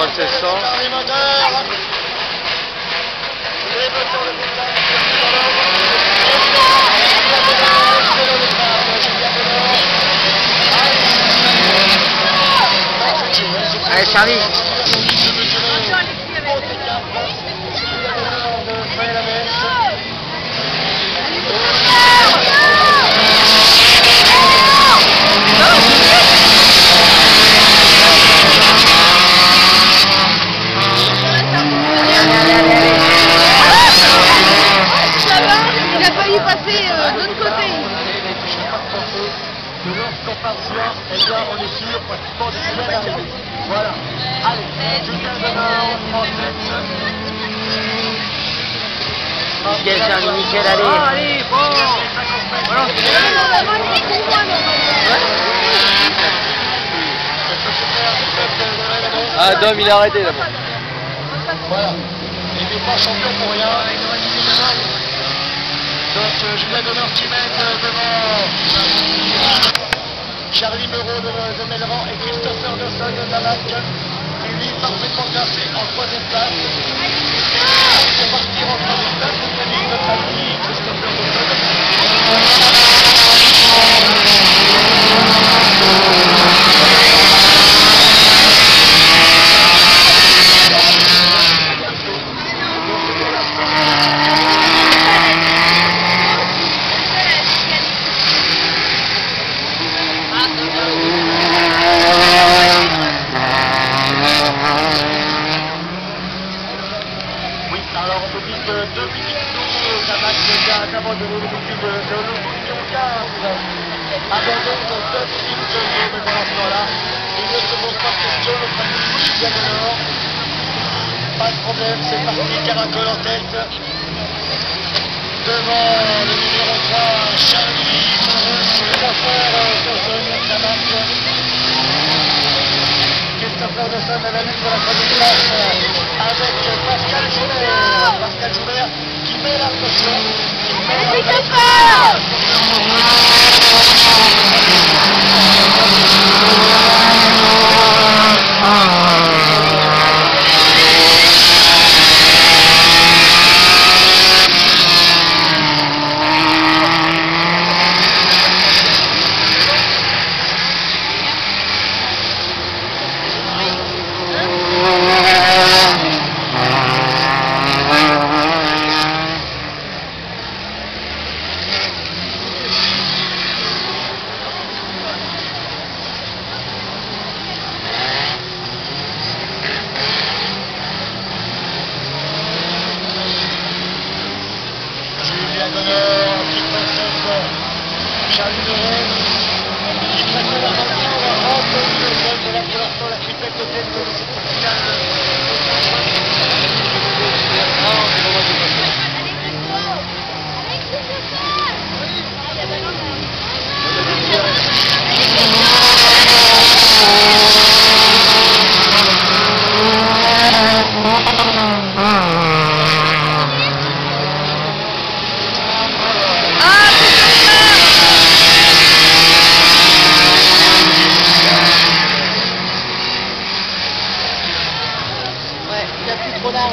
1600. Moteurs de montagne. Allez Charlie Il a failli passer euh, de l'autre côté. De lorsqu'on part bien, eh bien, on est sûr pratiquement de bien arriver. Voilà. Allez, en tête. Nickel Charlie, nickel, allez allez, bon Ah Dom il a arrêté là-bas. Voilà. Il n'est pas champion pour rien. Euh, Julien Denard qui mène devant Charlie Meuro de, Melleran et Christopher Dawson de Damasque qui lui parfaitement classé en troisième place. C'est partir en troisième place, c'est Yannick notre ami Christopher Dawson. Oui, alors on me dit que Dominique Nourou, Damasque vient d'abandonner le véhicule de, de l'opposition 15. Abandonne Dominique Nourou, mais pendant ce temps-là, il ne se pose pas de question, le premier Julien Delors. Pas de problème, c'est parti, Caracol en tête. Devant le numéro 3, Charlie Moreau, Christopher Dawson, Damasque. Christopher Dawson à la lutte pour la troisième place euh, avec Pascal Joubert. Pascal Joubert qui met la pression. qui met la pression. Julien Denard qui précède Charlie Doré qui précède la voiture rentre le deuxième de la pour l'instant la triplette de tête de cette Ouais, il a plus trop d'armes.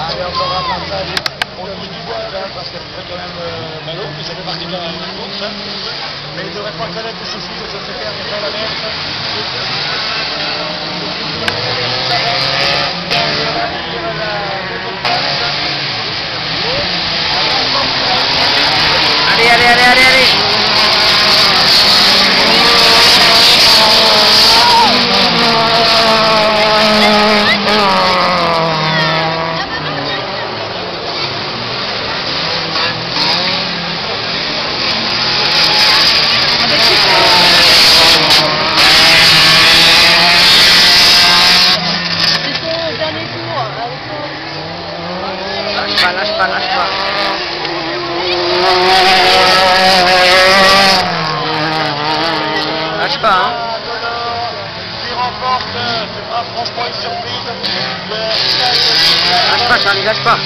Allez, encore un passage. On touche du bois là, parce qu'elle fait quand même euh, mal mais ça fait partie de la course. hein. Mais il ne devrait pas connaître le souci de faire dans la merde. Allez, allez, allez, allez, allez C'est ton dernier tour. Lâche pas, lâche pas, lâche pas. Lâche pas, hein euh, une surprise. Lâche pas Charlie, lâche pas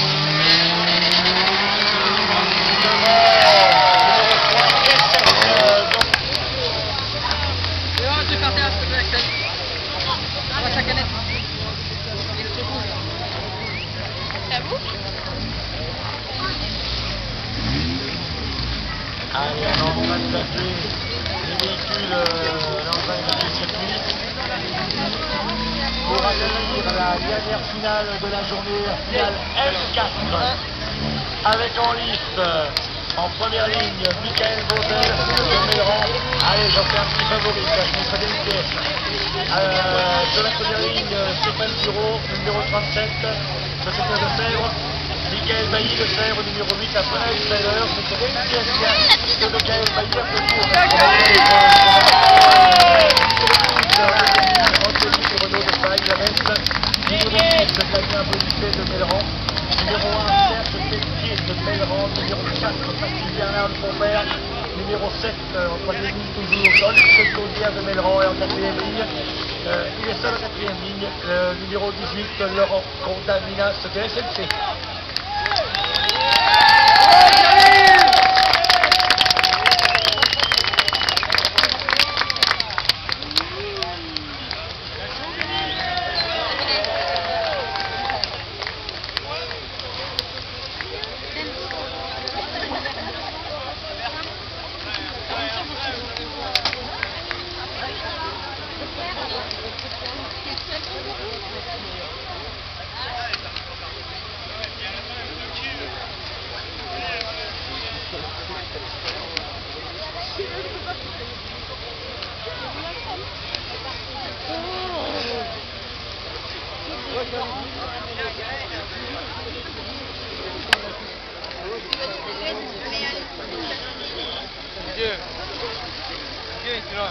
devant numéro 3, Kessel. Donc, Je vais la dernière finale de la journée, finale L4. Avec en liste, en première ligne, Michael Bautel, Méran. Allez, j'en fais un petit favori, je mettrai des. Euh, sur la première ligne, Stéphane Bureau, numéro 37, Société de Sèvres. Michael Bailly de Sèvres, numéro 8, à Fenêtre Taylor. C'est une pièce de Michael Bailly. Anthony Renaud de Paille, le reste. Numéro 10, Fabien Bonifay de Melleran. Numéro 1, Serge Pelletier de Numéro 4, Patrick Bernard de. Numéro 7, euh, en troisième ligne toujours, Jean-Luc Caudière de Melleran. Et en quatrième ligne, euh, il est seul en quatrième ligne, le numéro 18, Laurent Condaminas de SNC. Где? Где, Кирилл?